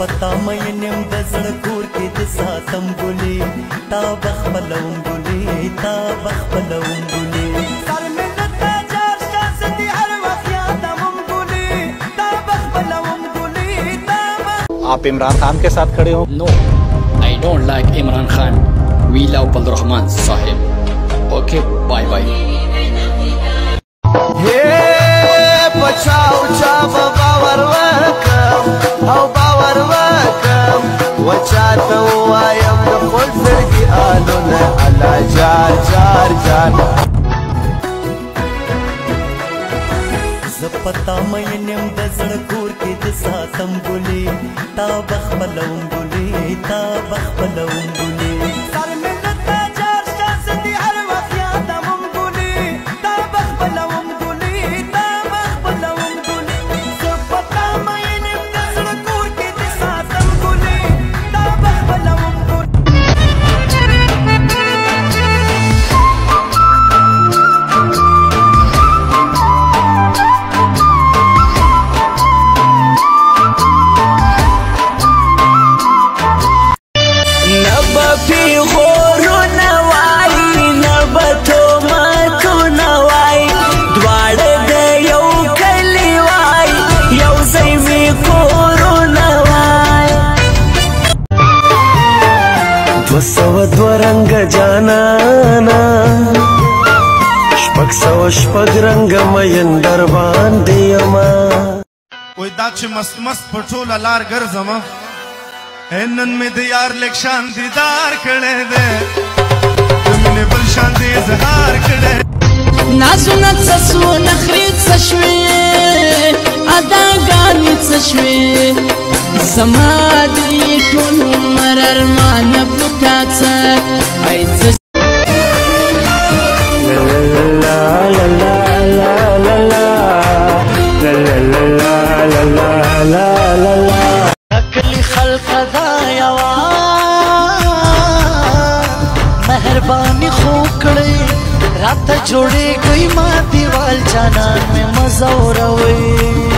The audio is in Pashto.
ಪತಾ ಮಯನೆಂ ದಸಳ ಕೂರ್ಕಿದ ಸಾತಂಬುಲಿ ತಾ ಬಖಬಲಂಬುಲಿ ತಾ ಬಖಬಲಂಬುಲಿ आप इमरान खान के साथ खड़े हो no I don't like Imran Khan we love Abdul Rahman okay bye bye چار چار جان زپتا مې نیم د زړه کور کې د ساتم ګلې تا بخبلوم ګلې تا بخبلوم سو دورنګ جانانا شپږ سو شپږ رنګ مین در باندې یما وای دا چې مست مست پټول لار ګرځم هنن می د یار لیک شان دیدار کړي دې تمنه بل شان دې زهار کړي نازو نڅ سو نخري څشوي ادا ګانې څشوي سما دې ټول مرر څه مهرباني خو کړې راته جوړې کوي ما دیوال جانان مې مزوروي